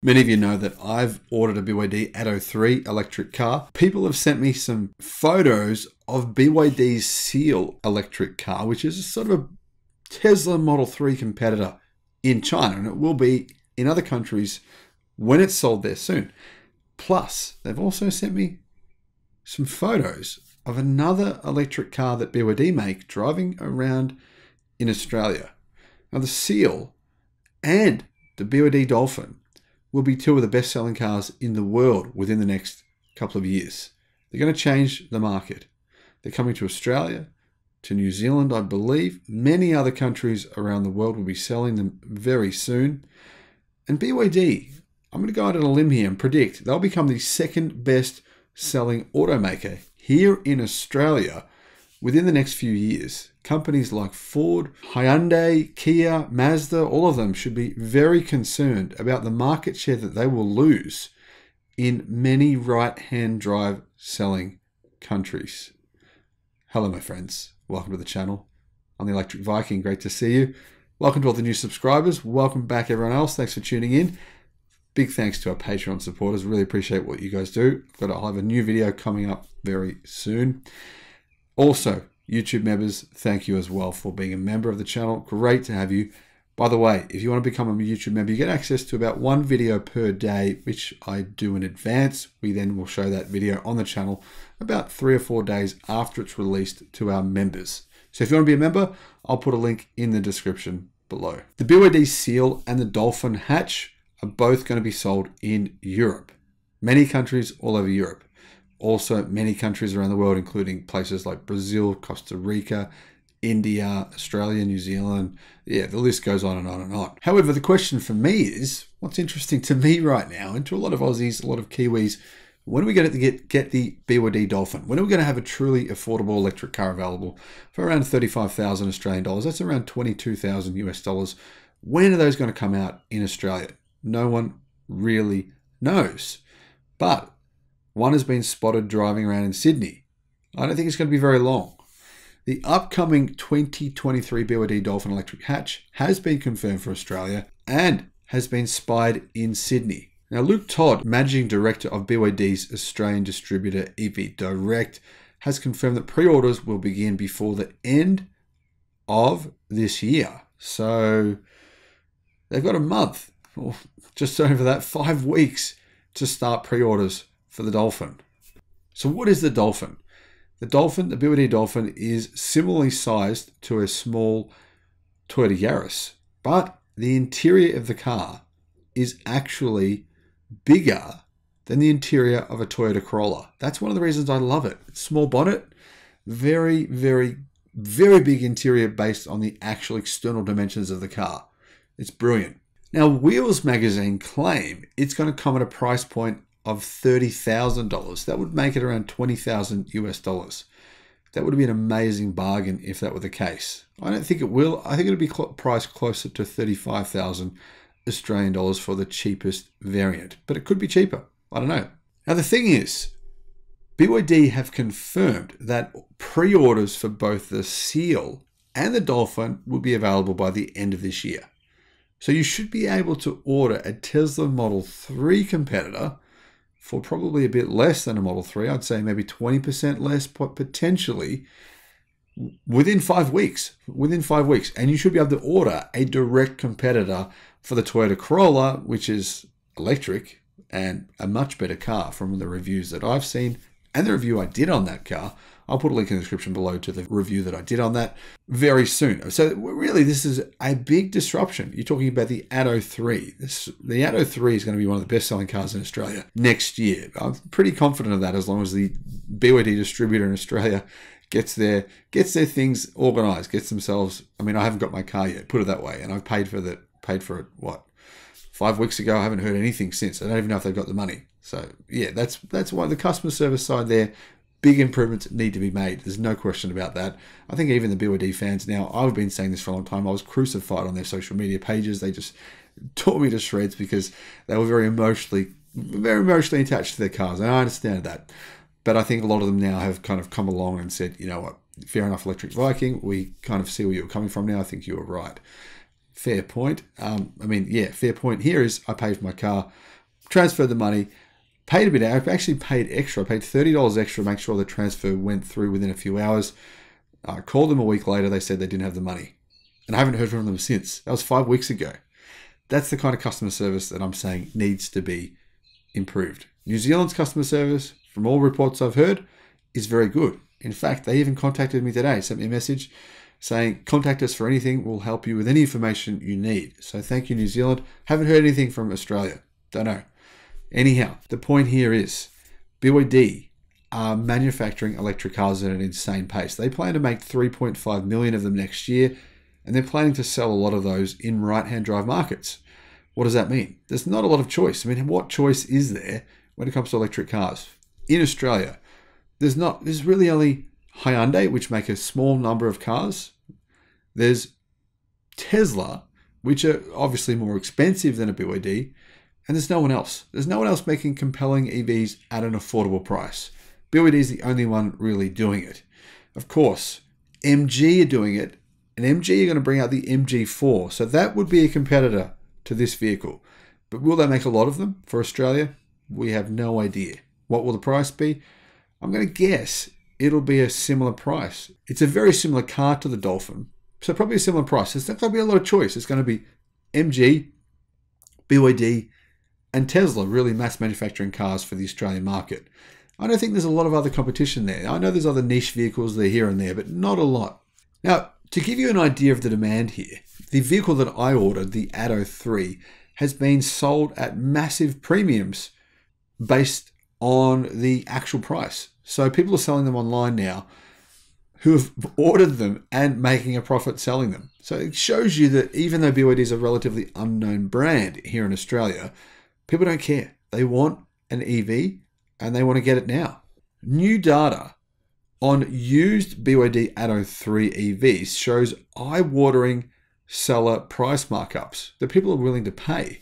Many of you know that I've ordered a BYD Atto 3 electric car. People have sent me some photos of BYD's Seal electric car, which is sort of a Tesla Model 3 competitor in China, and it will be in other countries when it's sold there soon. Plus, they've also sent me some photos of another electric car that BYD make driving around in Australia. Now, the Seal and the BYD Dolphin will be two of the best selling cars in the world within the next couple of years. They're going to change the market. They're coming to Australia, to New Zealand, I believe. Many other countries around the world will be selling them very soon. And BYD, I'm going to go out on a limb here and predict they'll become the second best selling automaker here in Australia within the next few years. Companies like Ford, Hyundai, Kia, Mazda, all of them should be very concerned about the market share that they will lose in many right hand drive selling countries. Hello, my friends. Welcome to the channel. I'm the Electric Viking. Great to see you. Welcome to all the new subscribers. Welcome back, everyone else. Thanks for tuning in. Big thanks to our Patreon supporters. Really appreciate what you guys do. Got to have a new video coming up very soon. Also, YouTube members, thank you as well for being a member of the channel. Great to have you. By the way, if you want to become a YouTube member, you get access to about one video per day, which I do in advance. We then will show that video on the channel about three or four days after it's released to our members. So if you want to be a member, I'll put a link in the description below. The BYD Seal and the Dolphin Hatch are both going to be sold in Europe. Many countries all over Europe. Also, many countries around the world, including places like Brazil, Costa Rica, India, Australia, New Zealand. Yeah, the list goes on and on and on. However, the question for me is what's interesting to me right now, and to a lot of Aussies, a lot of Kiwis, when are we going to get, get the BYD Dolphin? When are we going to have a truly affordable electric car available for around 35,000 Australian dollars? That's around 22,000 US dollars. When are those going to come out in Australia? No one really knows. But one has been spotted driving around in Sydney. I don't think it's going to be very long. The upcoming 2023 BYD Dolphin Electric Hatch has been confirmed for Australia and has been spied in Sydney. Now, Luke Todd, managing director of BYD's Australian distributor EV Direct, has confirmed that pre orders will begin before the end of this year. So they've got a month, or just over that, five weeks to start pre orders for the Dolphin. So, what is the Dolphin? The Dolphin, the BYD Dolphin, is similarly sized to a small Toyota Yaris, but the interior of the car is actually bigger than the interior of a Toyota Corolla. That's one of the reasons I love it. Small bonnet, very, very, very big interior based on the actual external dimensions of the car. It's brilliant. Now, Wheels magazine claim it's going to come at a price point of $30,000. That would make it around 20,000 US dollars. That would be an amazing bargain if that were the case. I don't think it will. I think it'll be priced closer to 35,000 Australian dollars for the cheapest variant, but it could be cheaper. I don't know. Now, the thing is, BYD have confirmed that pre orders for both the Seal and the Dolphin will be available by the end of this year. So you should be able to order a Tesla Model 3 competitor for probably a bit less than a Model 3. I'd say maybe 20% less, but potentially within five weeks. Within five weeks. And you should be able to order a direct competitor for the Toyota Corolla, which is electric and a much better car from the reviews that I've seen and the review I did on that car. I'll put a link in the description below to the review that I did on that very soon. So really, this is a big disruption. You're talking about the Atto 3. This, the Atto 3 is going to be one of the best-selling cars in Australia next year. I'm pretty confident of that as long as the BYD distributor in Australia gets their gets their things organized, gets themselves. I mean, I haven't got my car yet. Put it that way, and I've paid for that. Paid for it. What? Five weeks ago. I haven't heard anything since. I don't even know if they've got the money. So yeah, that's that's why the customer service side there big improvements need to be made. There's no question about that. I think even the BYD fans now, I've been saying this for a long time. I was crucified on their social media pages. They just tore me to shreds because they were very emotionally, very emotionally attached to their cars. And I understand that. But I think a lot of them now have kind of come along and said, you know what, fair enough, Electric Viking. We kind of see where you're coming from now. I think you were right. Fair point. Um, I mean, yeah, fair point here is I paid for my car transferred the money, paid a bit. I actually paid extra. I paid thirty dollars extra to make sure the transfer went through within a few hours. I called them a week later. They said they didn't have the money, and I haven't heard from them since. That was five weeks ago. That's the kind of customer service that I'm saying needs to be improved. New Zealand's customer service, from all reports I've heard, is very good. In fact, they even contacted me today, sent me a message saying, contact us for anything. We'll help you with any information you need. So thank you, New Zealand. Haven't heard anything from Australia. Don't know. Anyhow, the point here is BYD are manufacturing electric cars at an insane pace. They plan to make 3.5 million of them next year, and they're planning to sell a lot of those in right hand drive markets. What does that mean? There's not a lot of choice. I mean, what choice is there when it comes to electric cars? In Australia, there's not, there's really only Hyundai, which make a small number of cars. There's Tesla, which are obviously more expensive than a BYD, and there's no one else. There's no one else making compelling EVs at an affordable price. BYD is the only one really doing it. Of course, MG are doing it, and MG are going to bring out the MG4, so that would be a competitor to this vehicle. But will they make a lot of them for Australia? We have no idea. What will the price be? I'm going to guess it'll be a similar price. It's a very similar car to the Dolphin, so probably a similar price. There's not going to be a lot of choice. It's going to be MG, BYD, and Tesla really mass manufacturing cars for the Australian market. I don't think there's a lot of other competition there. I know there's other niche vehicles there here and there, but not a lot. Now, to give you an idea of the demand here, the vehicle that I ordered, the Atto 3, has been sold at massive premiums based on the actual price. So people are selling them online now who have ordered them and making a profit selling them. So it shows you that even though BYD is a relatively unknown brand here in Australia, people don't care. They want an EV and they want to get it now. New data on used BYD Atto 3 EVs shows eye-watering seller price markups that people are willing to pay.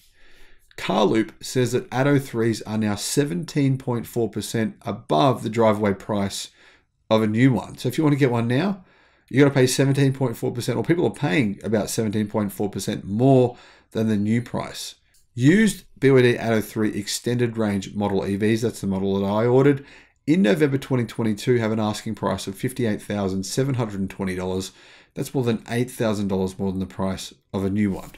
Carloop says that Atto 3s are now 17.4% above the driveway price of a new one. So if you want to get one now, you got to pay 17.4%, or people are paying about 17.4% more than the new price. Used BYD Atto 3 extended range model EVs, that's the model that I ordered, in November 2022 have an asking price of $58,720. That's more than $8,000 more than the price of a new one.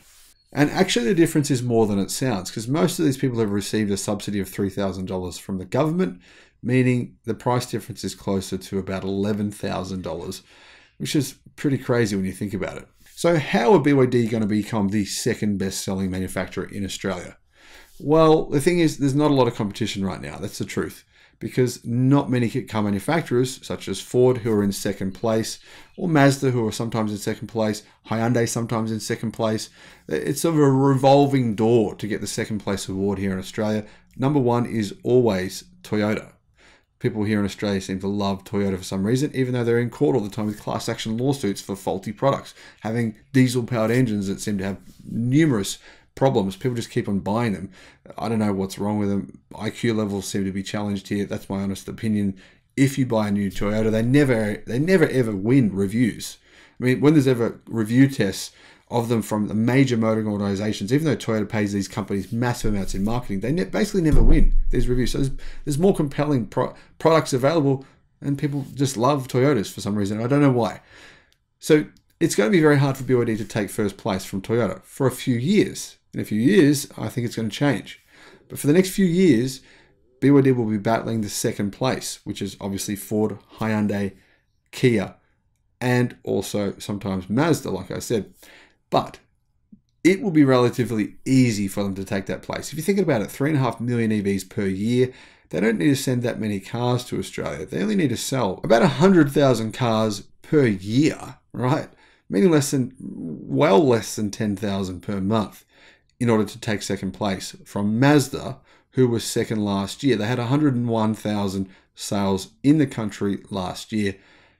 And actually, the difference is more than it sounds because most of these people have received a subsidy of $3,000 from the government, meaning the price difference is closer to about $11,000, which is pretty crazy when you think about it. So, how are BYD going to become the second best selling manufacturer in Australia? Well, the thing is, there's not a lot of competition right now. That's the truth because not many car manufacturers, such as Ford, who are in second place, or Mazda, who are sometimes in second place, Hyundai sometimes in second place. It's sort of a revolving door to get the second place award here in Australia. Number one is always Toyota. People here in Australia seem to love Toyota for some reason, even though they're in court all the time with class action lawsuits for faulty products, having diesel powered engines that seem to have numerous problems. People just keep on buying them. I don't know what's wrong with them. IQ levels seem to be challenged here. That's my honest opinion. If you buy a new Toyota, they never they never ever win reviews. I mean, when there's ever review tests of them from the major motoring organizations, even though Toyota pays these companies massive amounts in marketing, they ne- basically never win these reviews. So there's, there's more compelling pro- products available, and people just love Toyotas for some reason. I don't know why. So it's going to be very hard for BYD to take first place from Toyota for a few years. In a few years, I think it's going to change. But for the next few years, BYD will be battling the second place, which is obviously Ford, Hyundai, Kia, and also sometimes Mazda, like I said. But it will be relatively easy for them to take that place. If you're thinking about it, 3.5 million EVs per year, they don't need to send that many cars to Australia. They only need to sell about 100,000 cars per year, right? Meaning less than, well less than 10,000 per month in order to take second place from Mazda, who was second last year. They had 101,000 sales in the country last year,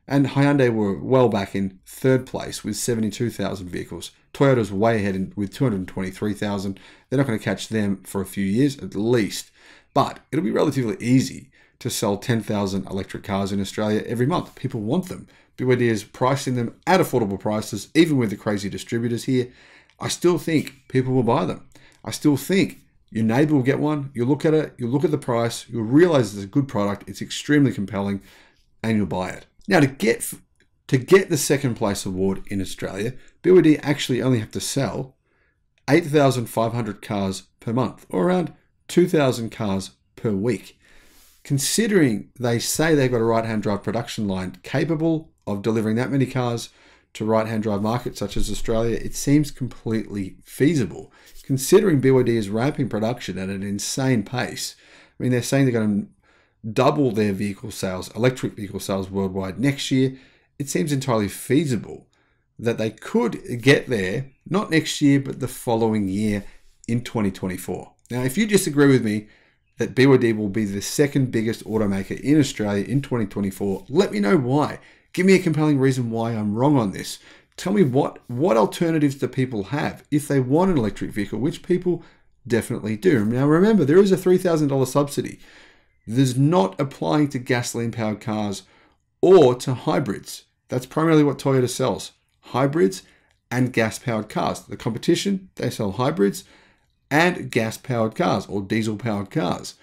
and Hyundai were well back in third place with 72,000 vehicles. Toyota's way ahead with 223,000. They're not going to catch them for a few years at least, but it'll be relatively easy to sell 10,000 electric cars in Australia every month. People want them. BYD is pricing them at affordable prices, even with the crazy distributors here. I still think people will buy them. I still think Your neighbor will get one. You'll look at it, You'll look at the price, you'll realize it's a good product, it's extremely compelling, and you'll buy it. Now, to get to get the second place award in Australia, BYD actually only have to sell 8,500 cars per month, or around 2,000 cars per week. Considering they say they've got a right hand drive production line capable of delivering that many cars to right hand drive markets such as Australia, it seems completely feasible. Considering BYD is ramping production at an insane pace, I mean, they're saying they're going to double their vehicle sales, electric vehicle sales worldwide next year. It seems entirely feasible that they could get there, not next year, but the following year in 2024. Now, if you disagree with me that BYD will be the second biggest automaker in Australia in 2024, let me know why. Give me a compelling reason why I'm wrong on this. Tell me what, what alternatives do people have if they want an electric vehicle, which people definitely do. Now, remember, there is a $3,000 subsidy. There's not applying to gasoline powered cars or to hybrids. That's primarily what Toyota sells hybrids and gas powered cars. The competition, they sell hybrids and gas powered cars or diesel powered cars.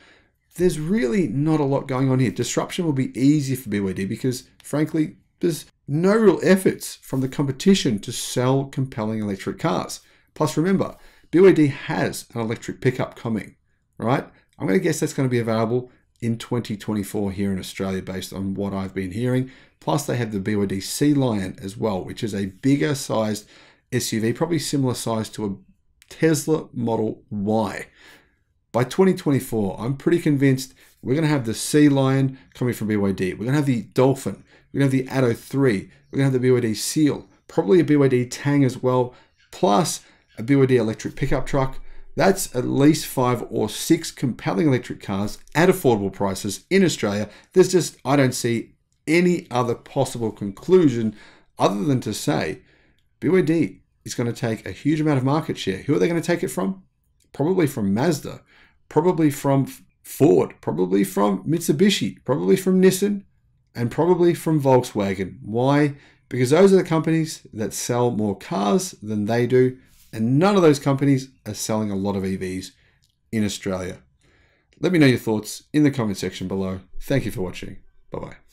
There's really not a lot going on here. Disruption will be easy for BYD because, frankly, there's no real efforts from the competition to sell compelling electric cars. Plus, remember, BYD has an electric pickup coming, right? I'm going to guess that's going to be available in 2024 here in Australia based on what I've been hearing. Plus, they have the BYD Sea Lion as well, which is a bigger sized SUV, probably similar size to a Tesla Model Y. By 2024, I'm pretty convinced we're going to have the Sea Lion coming from BYD. We're going to have the Dolphin. We're going to have the Atto 3. We're going to have the BYD Seal. Probably a BYD Tang as well, plus a BYD electric pickup truck. That's at least five or six compelling electric cars at affordable prices in Australia. There's just, I don't see any other possible conclusion other than to say BYD is going to take a huge amount of market share. Who are they going to take it from? Probably from Mazda, probably from Ford, probably from Mitsubishi, probably from Nissan, and probably from Volkswagen. Why? Because those are the companies that sell more cars than they do, and none of those companies are selling a lot of EVs in Australia. Let me know your thoughts in the comment section below. Thank you for watching. Bye bye.